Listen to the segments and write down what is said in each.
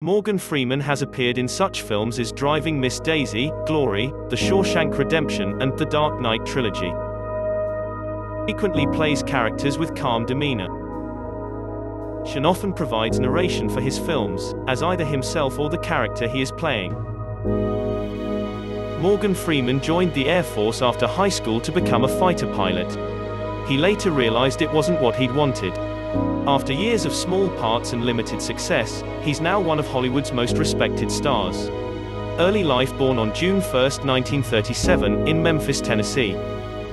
Morgan Freeman has appeared in such films as Driving Miss Daisy, Glory, The Shawshank Redemption, and The Dark Knight trilogy. Frequently plays characters with calm demeanor. Sean often provides narration for his films, as either himself or the character he is playing. Morgan Freeman joined the Air Force after high school to become a fighter pilot. He later realized it wasn't what he'd wanted. After years of small parts and limited success, he's now one of Hollywood's most respected stars. Early life born on June 1, 1937, in Memphis, Tennessee.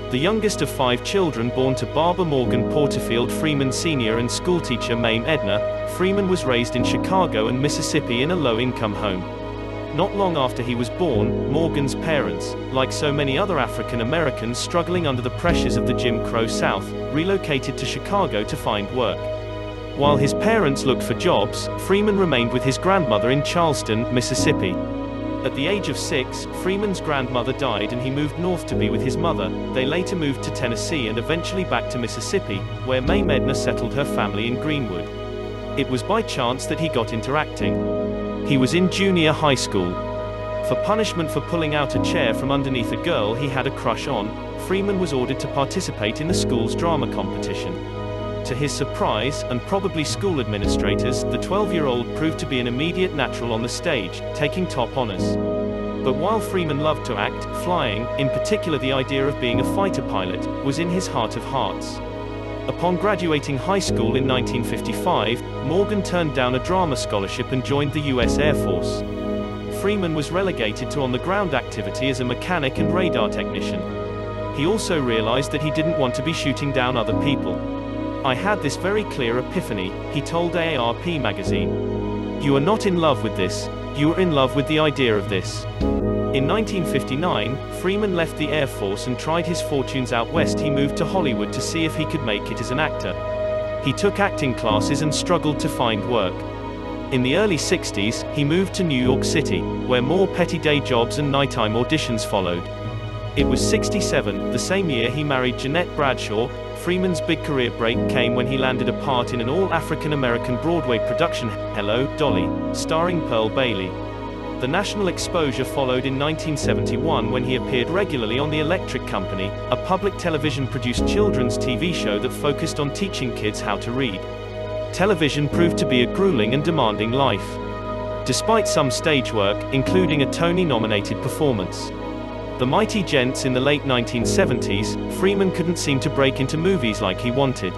The youngest of five children born to Barbara Morgan Porterfield Freeman Sr. and schoolteacher Mayme Edna, Freeman was raised in Chicago and Mississippi in a low-income home. Not long after he was born, Morgan's parents, like so many other African Americans struggling under the pressures of the Jim Crow South, relocated to Chicago to find work. While his parents looked for jobs, Freeman remained with his grandmother in Charleston, Mississippi. At the age of six, Freeman's grandmother died and he moved north to be with his mother. They later moved to Tennessee and eventually back to Mississippi, where Mayme Edna settled her family in Greenwood. It was by chance that he got into acting. He was in junior high school. For punishment for pulling out a chair from underneath a girl he had a crush on, Freeman was ordered to participate in the school's drama competition. To his surprise, and probably school administrators, the 12-year-old proved to be an immediate natural on the stage, taking top honors. But while Freeman loved to act, flying, in particular the idea of being a fighter pilot, was in his heart of hearts. Upon graduating high school in 1955, Morgan turned down a drama scholarship and joined the U.S. Air Force. Freeman was relegated to on-the-ground activity as a mechanic and radar technician. He also realized that he didn't want to be shooting down other people. I had this very clear epiphany, he told AARP magazine. You are not in love with this, you are in love with the idea of this. In 1959, Freeman left the Air Force and tried his fortunes out west. He moved to Hollywood to see if he could make it as an actor. He took acting classes and struggled to find work. In the early 60s, he moved to New York City, where more petty day jobs and nighttime auditions followed. It was 67, the same year he married Jeanette Bradshaw. Freeman's big career break came when he landed a part in an all-African-American Broadway production, Hello, Dolly, starring Pearl Bailey. The national exposure followed in 1971 when he appeared regularly on The Electric Company, a public television-produced children's TV show that focused on teaching kids how to read. Television proved to be a grueling and demanding life. Despite some stage work, including a Tony-nominated performance. The Mighty Gents in the late 1970s, Freeman couldn't seem to break into movies like he wanted.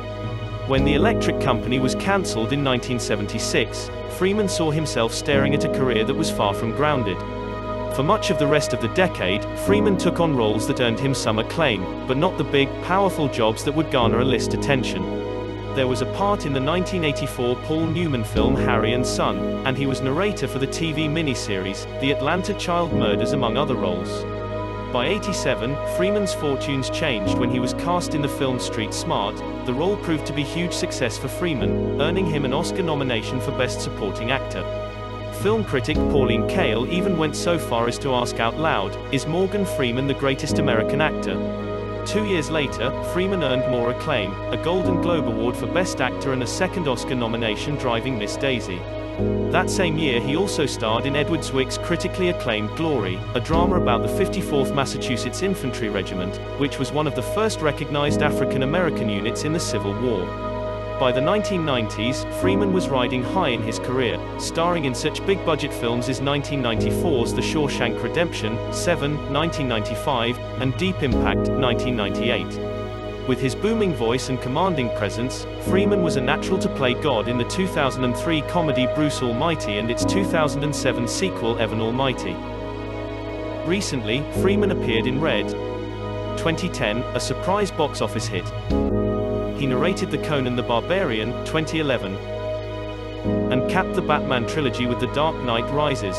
When The Electric Company was cancelled in 1976, Freeman saw himself staring at a career that was far from grounded. For much of the rest of the decade, Freeman took on roles that earned him some acclaim, but not the big, powerful jobs that would garner a list attention. There was a part in the 1984 Paul Newman film Harry and Son, and he was narrator for the TV miniseries, The Atlanta Child Murders among other roles. By 87, Freeman's fortunes changed when he was cast in the film Street Smart. The role proved to be huge success for Freeman, earning him an Oscar nomination for Best Supporting Actor. Film critic Pauline Kael even went so far as to ask out loud, is Morgan Freeman the greatest American actor? Two years later, Freeman earned more acclaim, a Golden Globe Award for Best Actor and a second Oscar nomination Driving Miss Daisy. That same year he also starred in Edward Zwick's critically acclaimed Glory, a drama about the 54th Massachusetts Infantry Regiment, which was one of the first recognized African American units in the Civil War. By the 1990s, Freeman was riding high in his career, starring in such big-budget films as 1994's The Shawshank Redemption, Seven, 1995, and Deep Impact, 1998. With his booming voice and commanding presence, Freeman was a natural to play God in the 2003 comedy Bruce Almighty and its 2007 sequel Evan Almighty. Recently, Freeman appeared in Red 2010, a surprise box office hit. He narrated the Conan the Barbarian 2011 and capped the Batman trilogy with The Dark Knight Rises.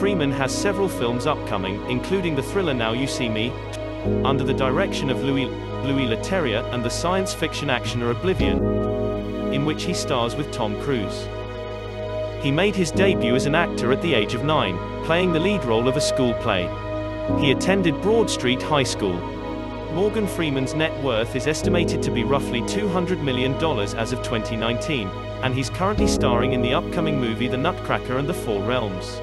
Freeman has several films upcoming, including the thriller Now You See Me, under the direction of Louis, Louis Leterrier, and the science fiction actioner Oblivion, in which he stars with Tom Cruise. He made his debut as an actor at the age of nine, playing the lead role of a school play. He attended Broad Street High School. Morgan Freeman's net worth is estimated to be roughly $200 million as of 2019. and he's currently starring in the upcoming movie The Nutcracker and the Four Realms.